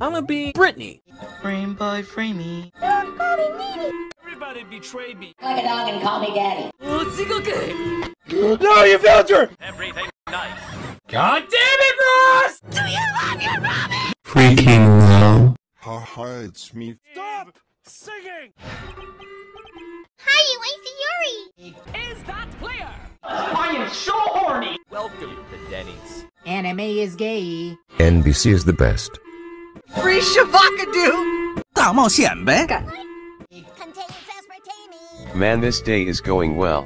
I'ma be Britney. Frame by framey. Everybody betrayed me. Like a dog and call me daddy. Oh, No, you failed her! Everything nice. God damn it, Ross! Do you love your mommy? Freaking low. Haha, it's me. Stop singing. Hi, you Lazy Yuri! Is that clear? I am so horny! Welcome to Denny's. Anime is gay. NBC is the best. Free Shavakadu! 大冒险呗。 Contains aspartame. Man, this day is going well.